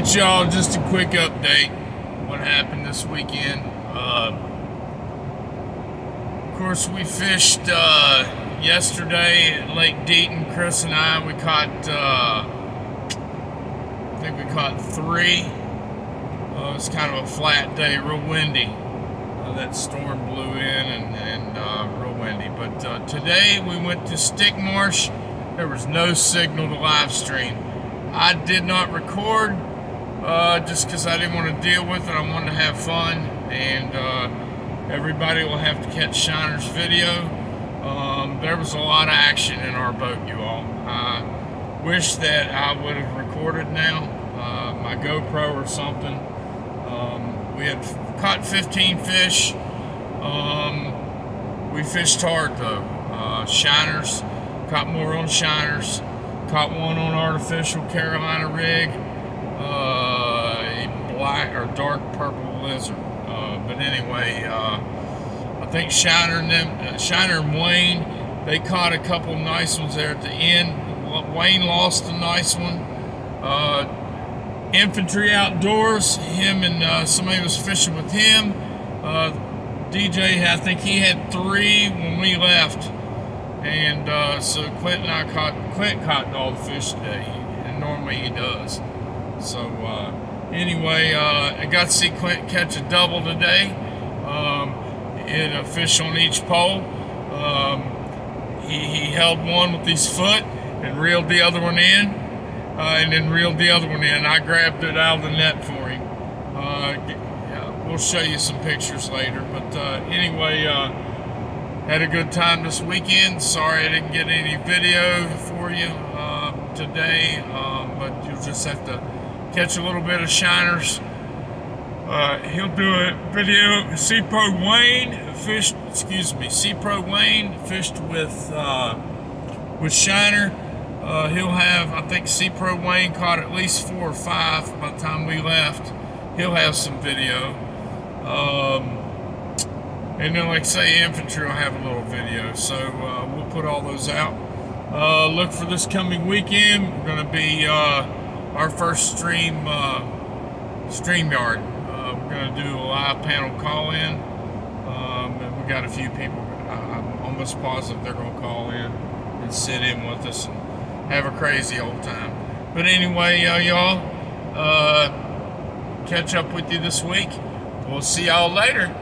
right, y'all, just a quick update. What happened this weekend. Uh, of course, we fished uh, yesterday at Lake Deaton. Chris and I, we caught, uh, I think we caught three. Uh, it was kind of a flat day, real windy. Uh, that storm blew in and, and uh, real windy. But uh, today we went to Stick Marsh. There was no signal to live stream. I did not record uh, just because I didn't want to deal with it. I wanted to have fun, and uh, everybody will have to catch Shiner's video. Um, there was a lot of action in our boat, you all. I wish that I would have recorded now, uh, my GoPro or something. Um, we had caught 15 fish. Um, we fished hard though. Uh, shiners, caught more on shiners. Caught one on artificial Carolina rig, uh, black or dark purple lizard. Uh, but anyway, uh, I think Shiner and them, uh, Shiner and Wayne, they caught a couple nice ones there at the end. Wayne lost a nice one. Uh, infantry outdoors, him and uh, somebody was fishing with him. DJ, I think he had three when we left. And uh, so Clint and I caught, Clint caught all the fish today, and normally he does. So uh, anyway, uh, I got to see Clint catch a double today. Um, had a fish on each pole. Um, he, he, held one with his foot and reeled the other one in, uh, and then reeled the other one in. I grabbed it out of the net for him. Uh, we'll show you some pictures later. But uh, anyway, had a good time this weekend. Sorry I didn't get any video for you uh, today, um, but you'll just have to catch a little bit of shiners. Uh, he'll do a video. C Pro Wayne fished, excuse me, C Pro Wayne fished with uh, with shiner. Uh, he'll have, I think C Pro Wayne caught at least four or five by the time we left. He'll have some video. Um, and then, like say, infantry will have a little video. So uh, we'll put all those out. Uh, look for this coming weekend. We're going to be uh, our first stream uh, StreamYard. Uh, we're going to do a live panel call-in. Um, and we got a few people. I'm almost positive they're going to call in and sit in with us and have a crazy old time. But anyway, uh, y'all, catch up with you this week. We'll see y'all later.